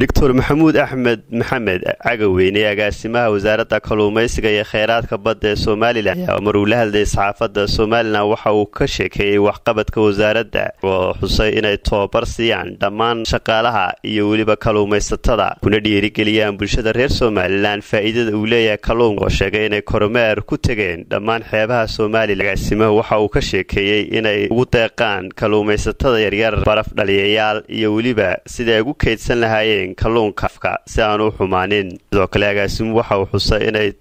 doctor maxamuud axmed maxamed cagaweyne agaasimaha wasaaradda kalluumaysiga iyo kheyraadka badda ee somalilan ayaa mar uu la hadlayay saxaafadda somalilan waxa uu ka sheekeeyey waxqabadka wasaaradda oo xusay inay tobabar siiyaan dhammaan shaqaalaha iyo weliba kalluumaysatada kuna dhiirigeliyaan bulshada reer somalilan faa'iidada uu leeyahay kalluunka oo sheegay inay koromeer ku tegeen dhammaan xeebaha somalilan agaasimahu waxa uu ka sheekeeyey inay ugu deeqaan kalluumaysatada yaryar baraf dhaliyayaal iyo weliba siday ay ugu kaydsan lahaayeen kalluunka afka si aan u xumaanin. Sidoo kale agaasimu waxa uu xusay inay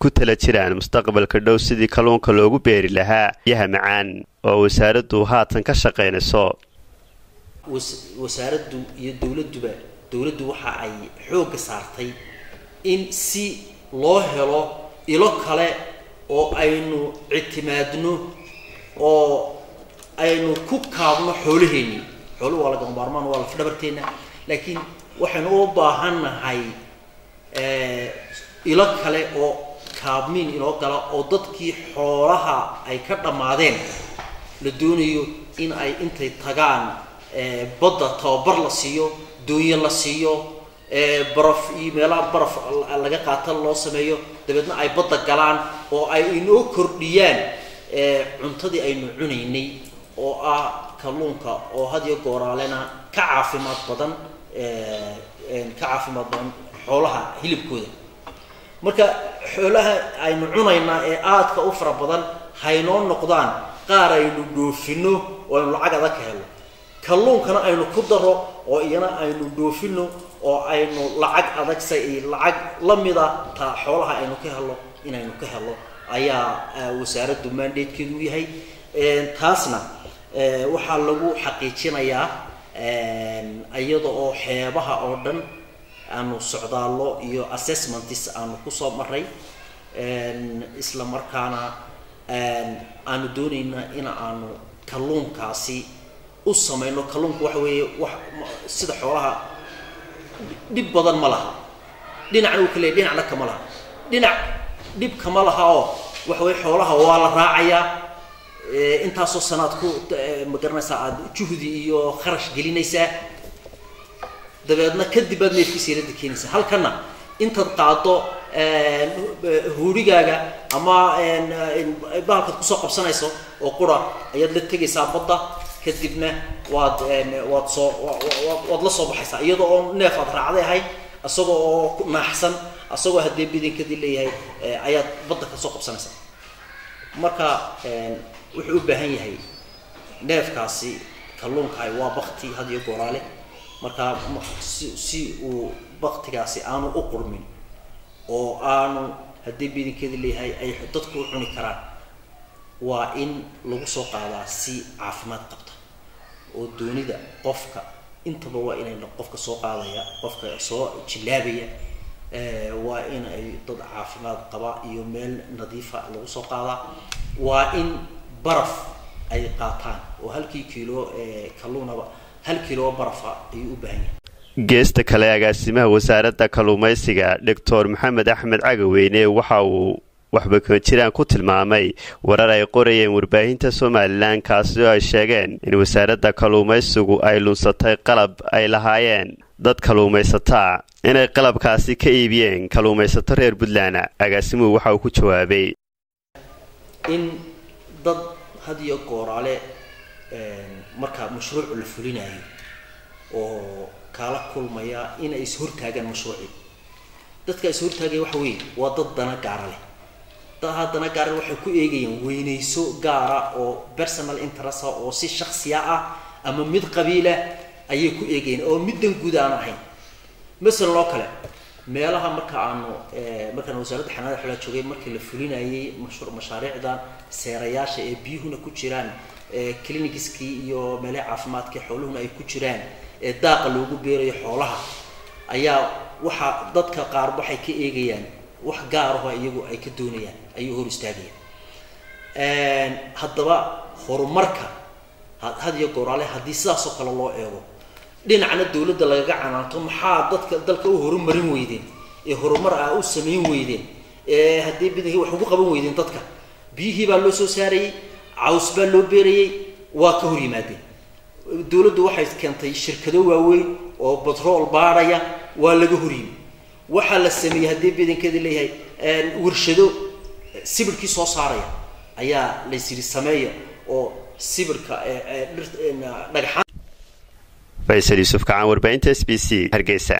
ku tala jiraan mustaqbalka dhow sidii kalluunka loogu beeri lahaa. Biyaha macaan oo wasaaraddu haatan ka shaqaynayso wasaaraddu iyo dowladduba dowladdu waxa ay xoogga saartay in si loo helo ilo kale oo aynu ictimaadno oo aynu ku kaabno xoolaheenni. Xooluhu waa lagama maarmaan waa lafdhabarteenna laakiin waxaynu u baahannahay ilo kale oo kaabmiin inoo gala oo dadkii xoolaha ay ka dhammaadeen la doonayo in ay intay tagaan badda tababar la siiyo doonyo la siiyo baraf iyo meelaha baraf laga qaata loo sameeyo. Dabeedna ay badda galaan oo ay inoo kordhiyaan cuntadii aynu cunaynay oo ah kalluunka oo hadiyo gooraalena ka caafimaad badan ka caafimaad badan xoolaha hilibkooda. Marka xoolaha aynu cunaynaa ee aadka u fara badan haynoo noqdaan qaar aynu dhoofino oo aynu lacag adag ka helo kalluunkana aynu ku daro oo iyana aynu dhoofino oo aynu lacag adagsa iyo lacag la mida taa xoolaha aynu ka helo inaynu ka helo ayaa wasaaraddu maandeedkeedu u yahay taasna waxaa lagu xaqiijinayaa iyada oo xeebaha oo dhan aanu socdaallo iyo assessments aanu ku soo maray isla markaana aanu doonayna in aanu kalluunkaasi u samayno. Kalluunka waxa weeye wax sida xoolaha dhib badan ma laha. Dhinacna uu ka dhinacna kama laha. Dhinac dhib kama laha oo waxa weye xoolaha waa la raacayaa intaasoo sanaad ku ma garanaysaa aada juhdi iyo kharash gelinaysaa dabeedna kadib baad neefkiisa yala dekenaysaa halkana intaad qaado huurigaaga ama bahalkaad ku soo qabsanayso oo qura ayaad la tegaysaa badda kadibna waad waad soo waad la soo baxaysaa. Iyadoo oo neef aad raacday ahay isagoo oo naaxsan isagoo haddee bidinkadii leeyahay ayaad badda ka soo qabsanaysaa marka wuxuu u baahan yahay neefkaasi kalluunkahay waa bakti had iyo gooraale marka si si uu baktigaasi aanu u qurmin oo aanu haddii bidinkeeda leeyahay ay dadku u cuni karaan waa in lagu soo qaadaa si caafimaad qabta oo doonida qofka. Intaba waa inay qofka soo qaadaya qofka soo jilaabaya waa in ay dad caafimaad qaba iyo meel nadiifa lagu soo qaadaa waa in baraf ay qaataan oo halkii kiilo kalluunaba hal kiilo barafa ayuu u baahan yahay. Geesta kale agaasimaha wasaaradda kalluumaysiga doctor maxamed axmed cagaweyne waxa uu waxba jiraan ku tilmaamay warar ay qorayeen warbaahinta somalilan kaasi oo ay sheegeen in wasaaradda kalluumaysigu ay lunsatay qalab ay lahaayeen dad kalluumaysataa inay qalabkaasi ka iibiyeen kalluumaysato reer puntland agaasimuhu waxa uu ku jawaabay. In dad had iyo gooraale markaa mashruucu la fulinayo oo kaala kulmaya in ay ishortaagaan mashruucii dadka ishortaagaya waxa weeye waa dad dana gaara leh. Dad haddana gaara waxay ku eegayaan weynayso gaara oo personal interest oo si shaksiya ah ama mid qabiila ayay ku eegayaan oo middan guud aan ahayn. Masalan oo kale meelaha marka aanu markaan wasaaradda xanaanada xoolaha joogay markii la fulinayay mashruuc mashaariicdan seerayaasha ee biyuhuna ku jiraan clinicskii iyo meelaha caafimaadka xooluhuna ay ku jiraan ee daaqa loogu beerayo xoolaha ayaa waxaa dadka qaar waxay ka eegayaan wax gaaraho iyagu ay ka doonayaan ayuu hor istaagayaan haddaba horumarka had iyo gooraale haddii sidaasoo kale loo eego dhinacna dowladda lagaga canaanto maxaa dadka dalka u horumarin weydeen ee horumar ah u samayn weydeen ee haddii bidankii wax ugu qaban weydeen dadka? Biyihii baa loo soo saarayey caws baa loo beerayey waa ka hor yimaadeen. Dowladdu waxay keentay shirkado waaweyn oo batrool baadhaya waa laga horyimi waxaa la sameeyey haddii badankeeda leeyahay warshado sibirkii soo saaraya ayaa lays yidhi sameeya oo sibirka dhagaxaan faysal yuusuf kacaan warbaahinta s b c hargeysa